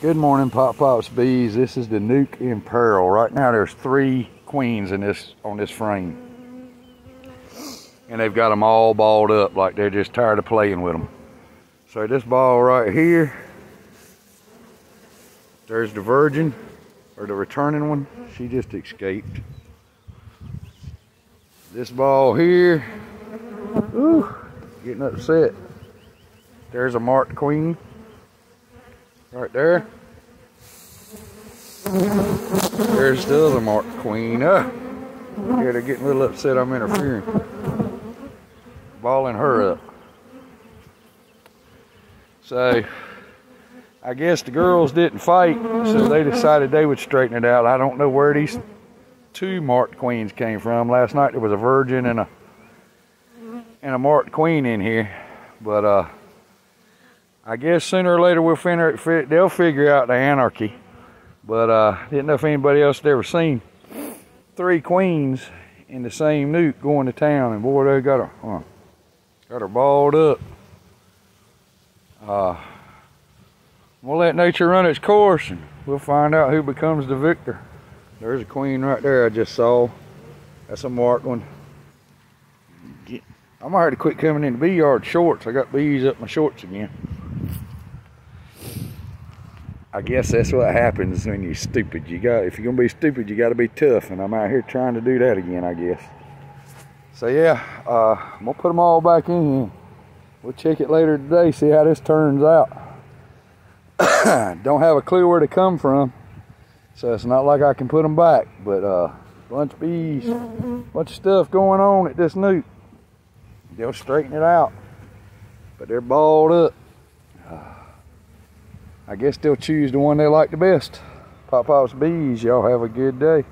Good morning, Pop Pops Bees. This is the Nuc in Peril. Right now there's three queens in this on this frame. And they've got them all balled up like they're just tired of playing with them. So this ball right here, there's the virgin, or the returning one. She just escaped. This ball here, ooh, getting upset. There's a marked queen. Right there. There's the other marked queen. Uh, yeah, they're getting a little upset I'm interfering. Balling her up. So, I guess the girls didn't fight, so they decided they would straighten it out. I don't know where these two marked queens came from. Last night there was a virgin and a and a marked queen in here, but uh, I guess sooner or later we'll figure they'll figure out the anarchy. But uh, didn't know if anybody else had ever seen three queens in the same nuc going to town, and boy, they got her uh, got her balled up. Uh, we'll let nature run its course, and we'll find out who becomes the victor. There's a queen right there I just saw. That's a marked one. I'm gonna have to quit coming in the bee yard shorts. I got bees up my shorts again. I guess that's what happens when you're stupid. You got if you're gonna be stupid, you got to be tough, and I'm out here trying to do that again. I guess. So yeah, uh, I'm gonna put them all back in here. We'll check it later today, see how this turns out. Don't have a clue where they come from, so it's not like I can put them back. But uh, bunch of bees, bunch of stuff going on at this nuc. They'll straighten it out, but they're balled up. I guess they'll choose the one they like the best. Pop Pop's Bees, y'all have a good day.